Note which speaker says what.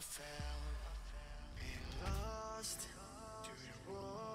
Speaker 1: I fell and lost to the.